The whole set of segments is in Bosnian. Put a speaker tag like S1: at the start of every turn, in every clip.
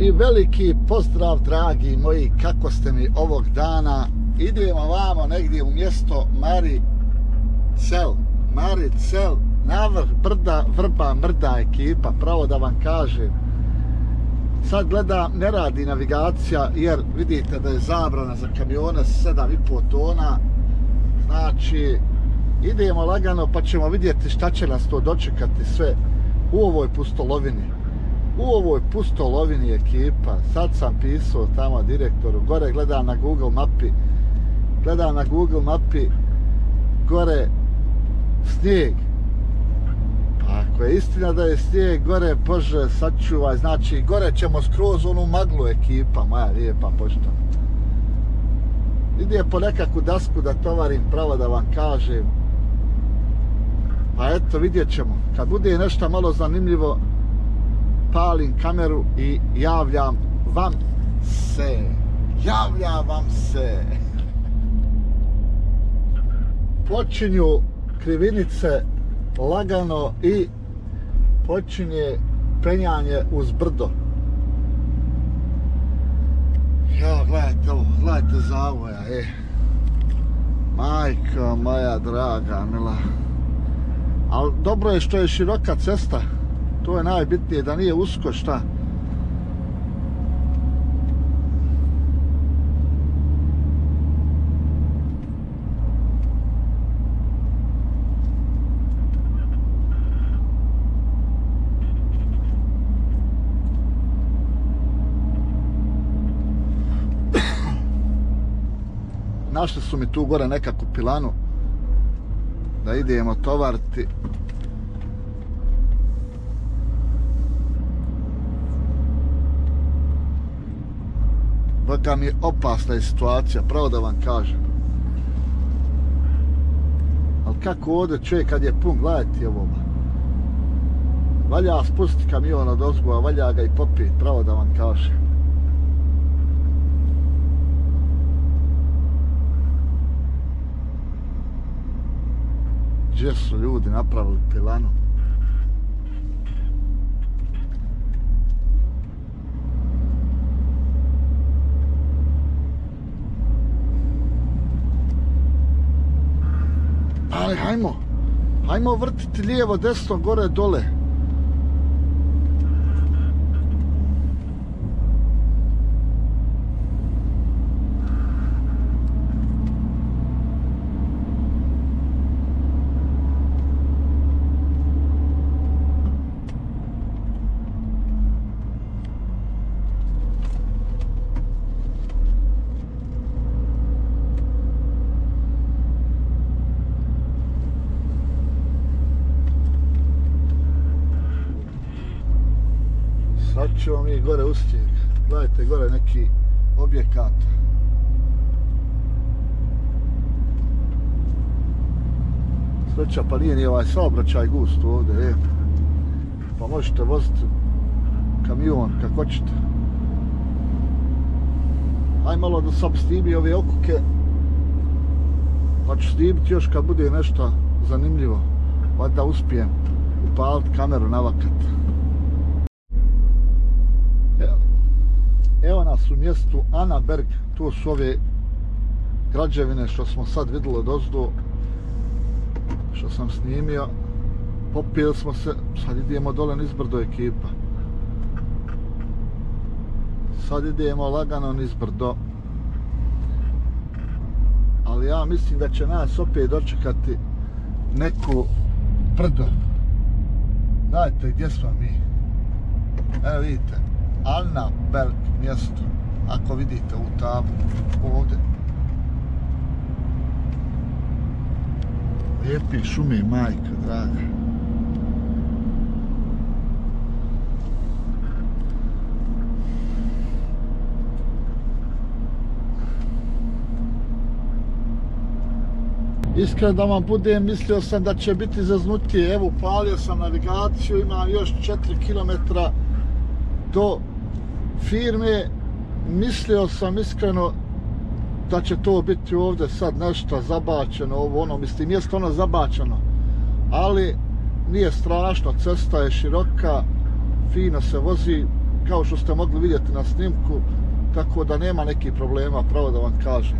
S1: I veliki pozdrav, dragi moji, kako ste mi ovog dana. Idemo vamo negdje u mjesto Mari Cel. Mari Cel, navrh brda, vrba, mrda ekipa, pravo da vam kažem. Sad gledam, ne radi navigacija, jer vidite da je zabrana za kamione 7,5 tona. Znači, idemo lagano pa ćemo vidjeti šta će nas to dočekati sve u ovoj pustolovini u ovoj pustolovini ekipa, sad sam pisao tamo direktoru, gore gledam na Google mapi, gledam na Google mapi, gore snijeg. Pa ako je istina da je snijeg, gore, Bože, sačuvaj, znači, gore ćemo skroz onu maglu ekipa, moja lijepa pošta. Ide po nekakvu dasku da tovarim pravo da vam kažem. Pa eto, vidjet ćemo. Kad bude nešto malo zanimljivo, palim kameru i javljam vam se. Javljam vam se. Počinju krivinice lagano i počinje penjanje uz brdo. Ja, gledajte ovo, gledajte zavoja, e. Majka moja draga, mila. Ali dobro je što je široka cesta to je najbitnije da nije usko šta. Našli su mi tu gore nekakvu pilanu da idemo tovariti. Boga mi je opasna je situacija, pravo da vam kažem. Ali kako ovdje čovjek kad je pun, gledajte ovo. Valja spustiti kamion od ozgu, a valja ga i popiti, pravo da vam kažem. Gdje su ljudi napravili pilanu? Aj, hajmo, hajmo vrtiti lijevo, desno, gore, dole. Ćemo mi gore ustijeg. Gledajte gore neki objekat. Sreća pa nije ni ovaj saobraćaj gust ovdje, e. Pa možete voziti kamion kako hoćete. Aj malo da sam snimi ove okuke. Pa ću snimiti još kad bude nešto zanimljivo. Pa da uspijem upaliti kameru na Evo nas u mjestu Anaberg, tu su ove građevine što smo sad vidjeli od ozdu, što sam snimio. Popili smo se, sad idemo dole niz brdo ekipa. Sad idemo lagano niz brdo. Ali ja mislim da će nas opet dočekati neku brdo. Dajte, gdje smo mi? Evo vidite. Anna Berg mjesto. Ako vidite u tabu ovdje. lijepe šume, majka, draga. Iskreno da vam budem, mislio sam da će biti zaznutije. Evo, palio sam navigaciju, imam još 4 km do firme mislio sam iskreno da će to biti ovdje sad nešto zabačeno ovo ono mislim jeste ono zabačeno ali nije strašno cesta je široka fino se vozi kao što ste mogli vidjeti na snimku, tako da nema nekih problema, pravo da vam kažem.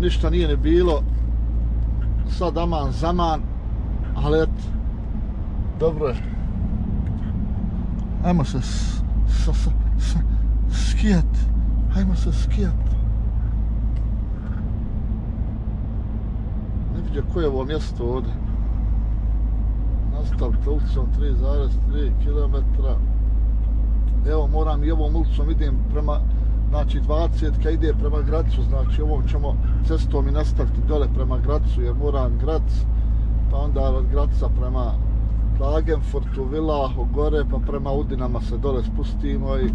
S1: Ništa nije ne bilo, sad aman zaman, ali eto, dobro je. Ajmo se s, s, s, s, skijat, ajmo se skijat. Ne vidio koje je ovo mjesto ovdje. Nastavite ulicom 3,3 km. Evo moram i ovom ulicom idem prema znači 20 ka ide prema Gracu, znači ovom ćemo cestom i nastaviti dole prema Gracu jer moram Grac, pa onda od Graca prema Klagenfurtu, Vilahu, gore, pa prema Udinama se dole spustimo i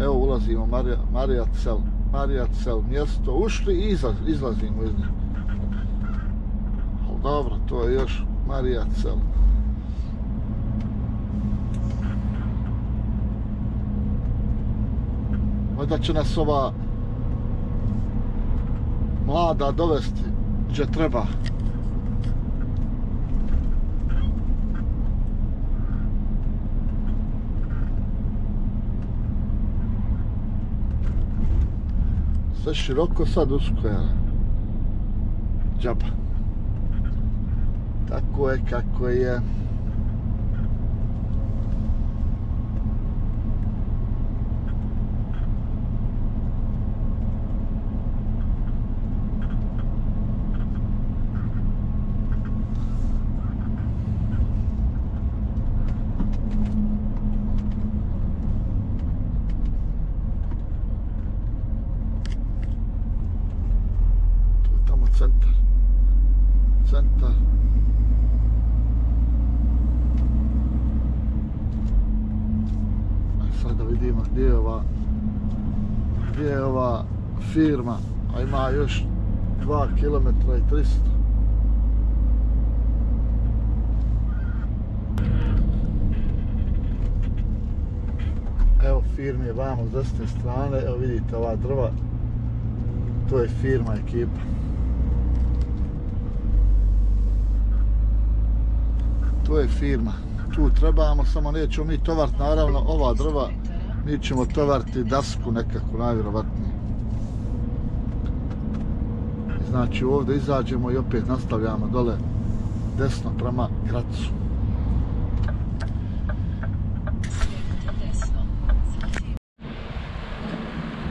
S1: evo ulazimo Marija, Marija Cel, Marija Cel, mjesto, ušli i izlaz, izlazimo iz nje. Ali dobro, to je još Marija Cel. Možda će nas ova mlada dovesti gdje treba. Sve široko sad usko je. Džaba. Tako je kako je. centar. Centar. A sad da vidimo gdje je ova gdje je ova firma, a ima još 2 km i 300. Evo firme vamo s desne strane, evo vidite ova drva, to je firma ekipa. to je firma. Tu trebamo, samo nećemo mi tovart, naravno, ova drva, mi ćemo tovarti dasku nekako, najvjerovatnije. Znači ovdje izađemo i opet nastavljamo dole desno prema Gracu.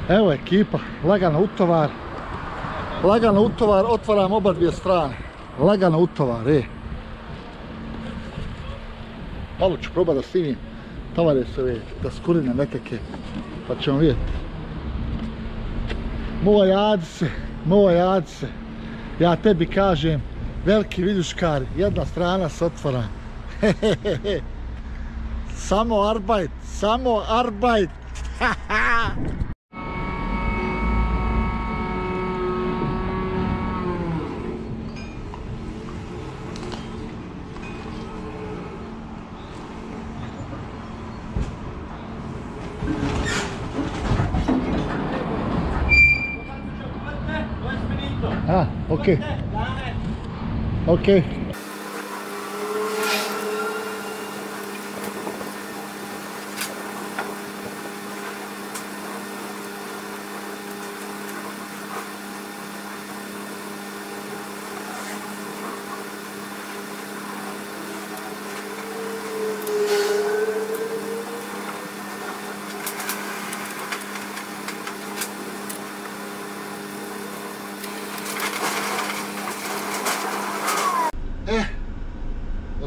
S1: Evo ekipa, lagano utovar. Lagano utovar, otvaram oba dvije strane. Lagano utovar, e. Malo ću probati da snimim tovare se ove da skurine nekake, pa ćemo vidjeti. Moja jadice, moja jadice, ja tebi kažem, veliki viduškar, jedna strana se otvara. samo arbajt, samo arbajt. Okay. Okay.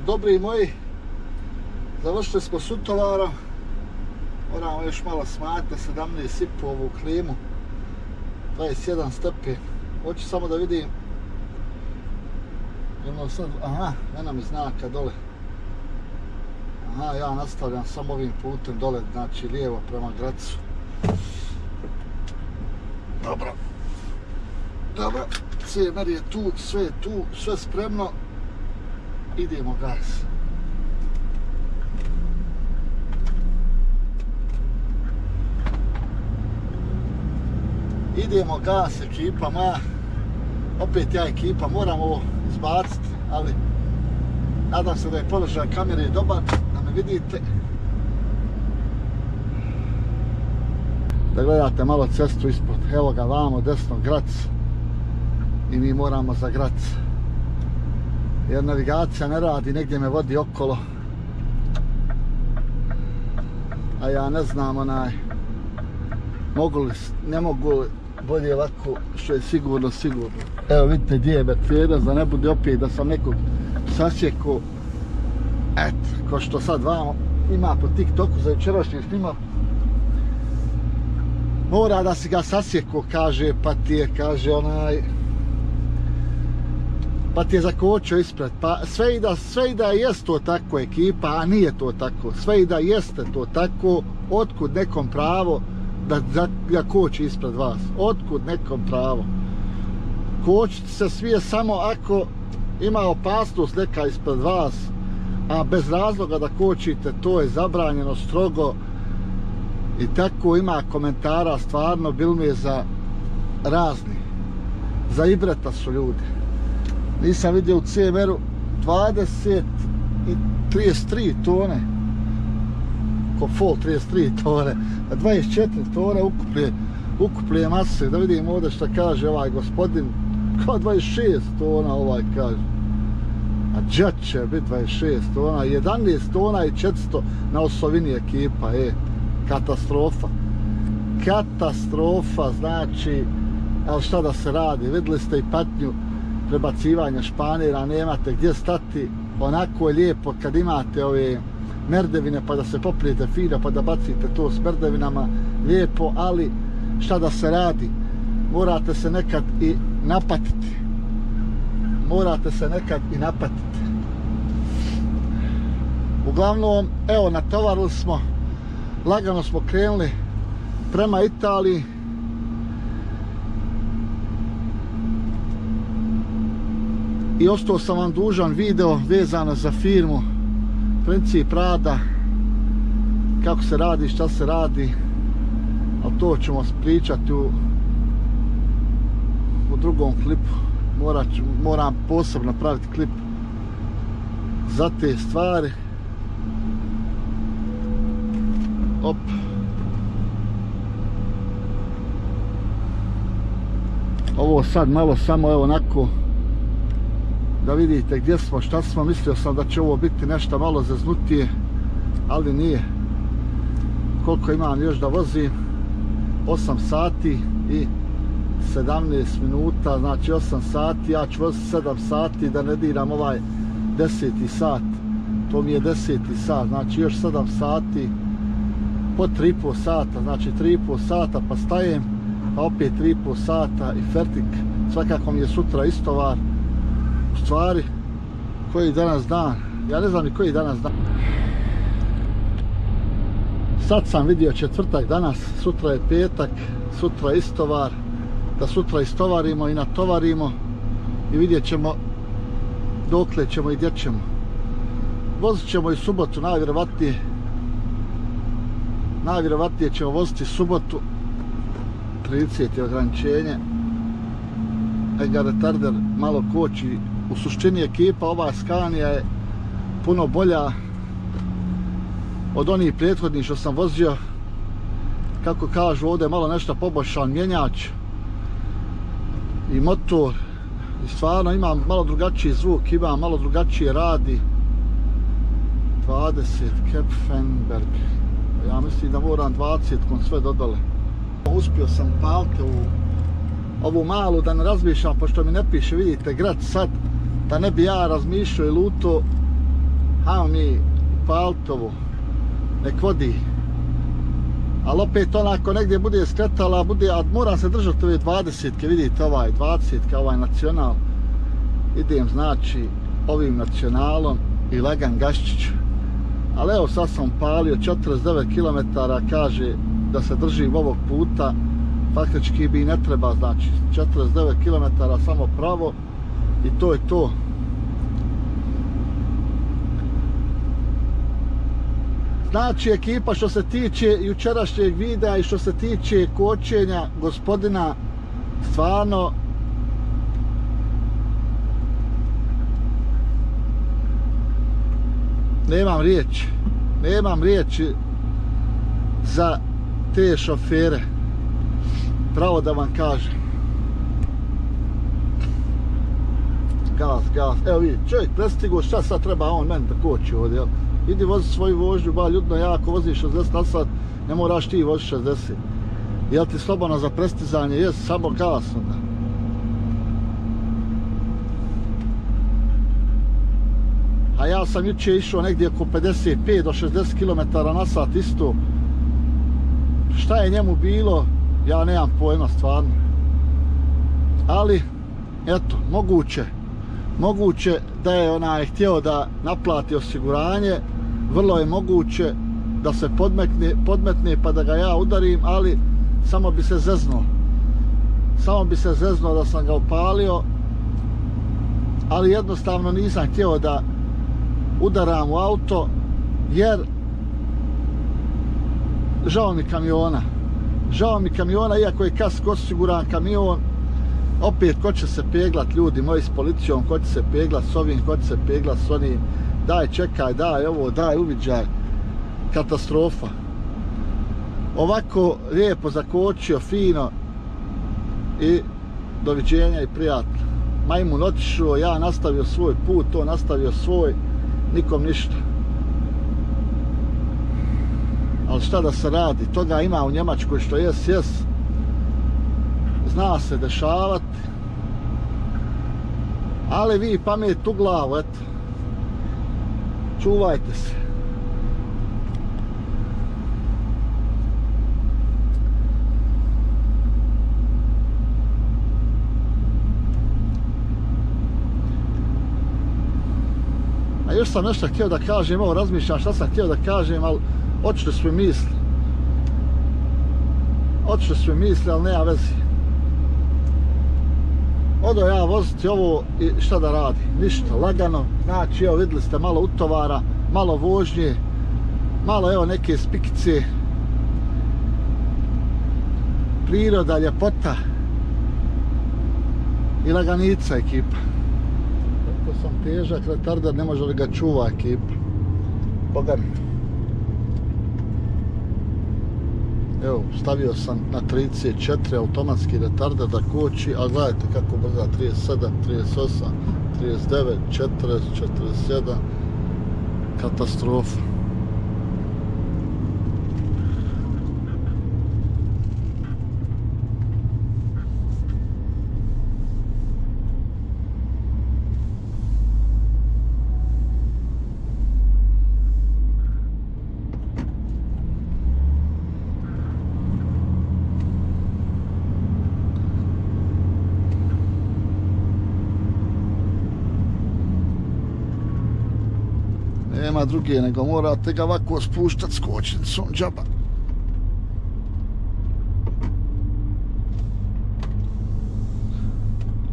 S1: Dobri moji, završili smo s utovarom. Moramo još malo smanjiti na 17 i ovu klimu. 21 stepen. Hoću samo da vidim. Jedno sad, aha, ena mi znaka dole. Aha, ja nastavljam samo ovim putem dole, znači lijevo prema Gracu. Dobro. Dobro, CMR je tu, sve je tu, sve spremno idemo gas. Idemo gas ekipa ma. Opet ja ekipa moramo ovo izbaciti, ali nadam se da je položaj kamere dobar, da me vidite. Da gledate malo cestu ispod, evo ga vamo desno, grac. I mi moramo za grac. Jer navigacija ne radi, negdje me vodi okolo. A ja ne znam onaj, mogu li, ne mogu li bolje ovako što je sigurno, sigurno. Evo vidite gdje je Mercedes, da ne bude opet da sam nekog sasjekao. Eto, ko što sad vamo ima po TikToku za jučerašnji snimak. Mora da si ga sasjekao, kaže, pa ti je, kaže, onaj, pa ti je zakočio ispred. Pa sve i da, sve i da jest to tako ekipa, a nije to tako. Sve i da jeste to tako, otkud nekom pravo da, da, da koči ispred vas. Otkud nekom pravo. Kočiti se svije samo ako ima opasnost neka ispred vas, a bez razloga da kočite, to je zabranjeno strogo. I tako ima komentara, stvarno, bil mi je za razni. Za ibreta su ljudi nisam vidio u CMR-u 20 i 33 tone. Kofol 33 tone. 24 tone ukupne ukupne mase. Da vidim ovdje što kaže ovaj gospodin. Kao 26 tona ovaj kaže. A džet će biti 26 tona. 11 tona i 400 na osovini ekipa. E, katastrofa. Katastrofa znači ali šta da se radi. Videli ste i patnju prebacivanja španira, nemate gdje stati, onako je lijepo kad imate ove merdevine pa da se poprijete fino pa da bacite to s merdevinama, lijepo, ali šta da se radi, morate se nekad i napatiti. Morate se nekad i napatiti. Uglavnom, evo, natovarili smo, lagano smo krenuli prema Italiji, i ostao sam vam dužan video vezano za firmu princip rada kako se radi, šta se radi ali to ćemo pričati u u drugom klipu. Morat, moram posebno praviti klip za te stvari. Op. Ovo sad malo samo evo onako da vidite gdje smo, šta smo, mislio sam da će ovo biti nešto malo zeznutije, ali nije. Koliko imam još da vozim? 8 sati i 17 minuta, znači 8 sati, ja ću voziti 7 sati da ne diram ovaj 10. sat. To mi je 10. sat, znači još 7 sati po 3,5 sata, znači 3,5 sata pa stajem, pa opet 3,5 sata i fertik. Svakako mi je sutra istovar, stvari koji danas dan ja ne znam ni koji danas dan. Sad sam vidio četvrtak danas sutra je petak sutra istovar da sutra istovarimo i natovarimo i vidjet ćemo dokle ćemo i gdje ćemo. Vozit ćemo i subotu najvjerovatnije najvjerovatnije ćemo voziti subotu 30 je ograničenje Ega retarder malo koči u suštini ekipa ova Scania je puno bolja od onih prethodnih što sam vozio. Kako kažu ovdje malo nešto poboljšan mjenjač i motor. I stvarno ima malo drugačiji zvuk ima malo drugačije radi. 20 Kepfenberg. Ja mislim da moram 20 kon sve dodale uspio sam palke u ovu malu da ne razmišljam pošto mi ne piše vidite grad sad da ne bi ja razmišljao i luto hajmo mi paltovu nek vodi. Ali opet onako negdje bude skretala bude, a moram se držati ove 20 ke vidite ovaj 20 ke ovaj nacional. Idem znači ovim nacionalom i legan gaščić. Ali evo sad sam palio 49 km kaže da se držim ovog puta. Faktički bi ne treba znači 49 km samo pravo i to je to znači ekipa što se tiče jučerašnjeg videa i što se tiče kočenja gospodina stvarno nemam riječi nemam riječi za te šofere pravo da vam kažem. Gas, gas. Evo vidi, čovjek prestigo, šta sad treba on meni da koči ovdje, jel? Idi vozi svoju vožnju, ba ljudno jako vozi 60 na sat, ne moraš ti vozi 60. Jel ti slobodno za prestizanje, jes, samo gas onda. A ja sam juče išao negdje oko 55 do 60 km na sat isto. Šta je njemu bilo, ja nemam pojma stvarno. Ali, eto, moguće. Moguće da je onaj htio da naplati osiguranje. Vrlo je moguće da se podmetne, podmetne pa da ga ja udarim, ali samo bi se zeznuo. Samo bi se zeznuo da sam ga upalio. Ali jednostavno nisam htio da udaram u auto jer žao mi kamiona žao mi kamiona iako je kask osiguran kamion opet ko će se peglat ljudi moji s policijom ko će se peglat s ovim ko će se peglat s onim daj čekaj daj ovo daj uviđaj katastrofa ovako lijepo zakočio fino i doviđenja i prijatno majmun otišao ja nastavio svoj put to nastavio svoj nikom ništa. Ali šta da se radi? Toga ima u Njemačkoj što jes, jes. Zna se dešavati. Ali vi pamet u glavu, eto. Čuvajte se. A još sam nešto htio da kažem, ovo razmišljam šta sam htio da kažem, ali očito mi misli. Očito mi misli, ali nema veze. Odo ja voziti ovo i šta da radi? Ništa, lagano. Znači, evo videli ste malo utovara, malo vožnje, malo evo neke spikice. Priroda, ljepota i laganica ekipa sam težak retarder, ne može da ga čuva ekipa. Boga mi. Evo, stavio sam na 34 automatski retarder da koči, a gledajte kako brza, 37, 38, 39, 40, 47, katastrofa. Nema druge nego morate ga ovako spuštat s kočnicom džaba.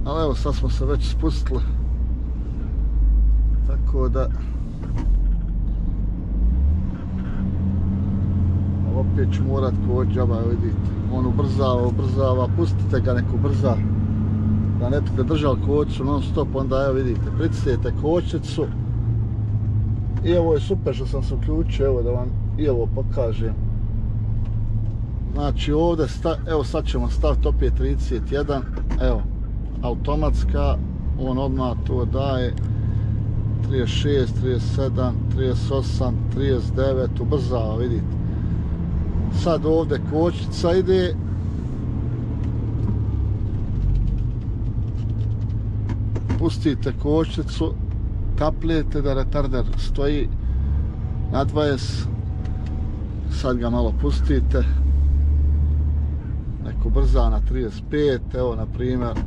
S1: Ali evo sad smo se već spustili. Tako da... Opet ću morat koč džaba, vidite. On ubrzava, ubrzava, pustite ga neko brza. Da ne biste držali kočnicu non stop, onda evo vidite, pritisnete kočnicu. I evo je super što sam se uključio, evo da vam i ovo pokažem. Znači ovdje, sta, evo sad ćemo start opet 31, evo, automatska, on odmah to daje 36, 37, 38, 39, ubrzava, vidite. Sad ovdje kočnica ide, pustite kočnicu, kapljete da retarder stoji na 20 sad ga malo pustite. Neko brza na 35 evo na primjer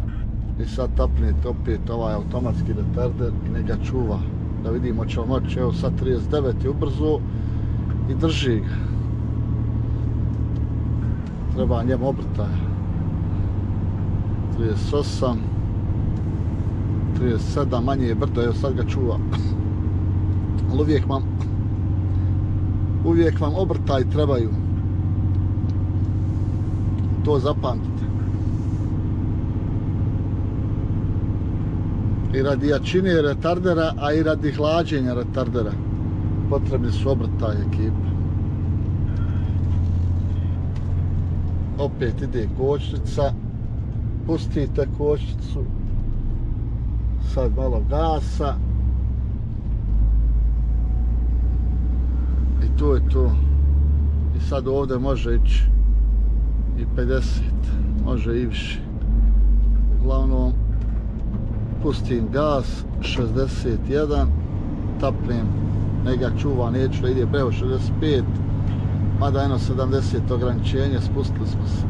S1: i sad tapnete opet ovaj automatski retarder i ga čuva. Da vidimo će moći evo sad 39 je ubrzo i drži ga. Treba njemu obrtaja 38 37, manje je brdo, evo sad ga čuva. Ali uvijek vam uvijek vam obrtaj trebaju. To zapamtite. I radi jačine retardera, a i radi hlađenja retardera potrebni su obrtaj ekipa. opet ide kočnica, pustite kočnicu, sad malo gasa, i to je to. I sad ovdje može ići i 50, može i više. Uglavnom, pustim gas, 61, tapnem, nega čuva, neću da ide preo 65, mada jedno 70 ograničenje, spustili smo se.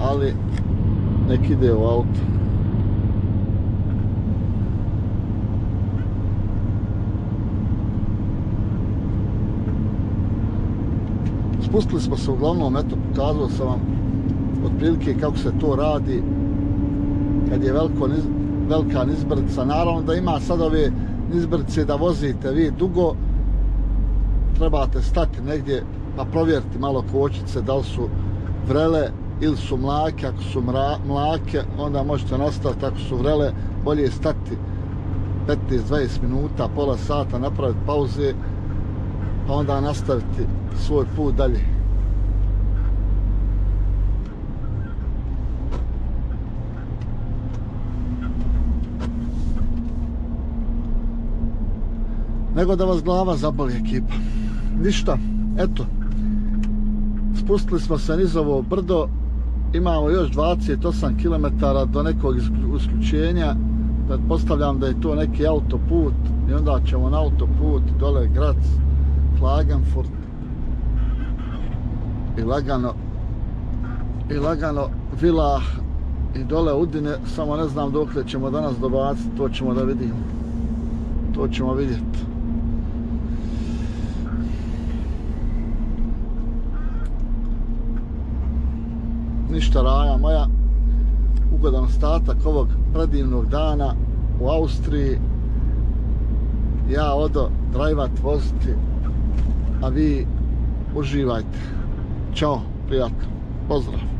S1: Ali, nek ide u auto. Spustili smo se uglavnom, eto, pokazao sam vam otprilike kako se to radi kad je veliko, velika nizbrca. Naravno da ima sad ove nizbrce da vozite vi dugo, trebate stati negdje pa provjeriti malo kočice da li su vrele ili su mlake. Ako su mra, mlake, onda možete nastaviti. Ako su vrele, bolje stati 15-20 minuta, pola sata, napraviti pauze, pa onda nastaviti svoj put dalje. Nego da vas glava zaboli ekipa. Ništa, eto. Spustili smo se niz ovo brdo. Imamo još 28 km do nekog isključenja. Postavljam da je to neki autoput. I onda ćemo na autoput dole Grac, Klagenfurt. I lagano i lagano Vila i dole Udine, samo ne znam dok ćemo danas dobaciti, to ćemo da vidimo. To ćemo vidjeti. ništa raja moja ugodan ostatak ovog predivnog dana u Austriji ja odo drajvat voziti a vi uživajte. Ćao, prijatno, pozdrav.